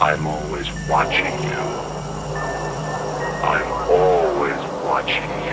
I'm always watching you. I'm always watching you.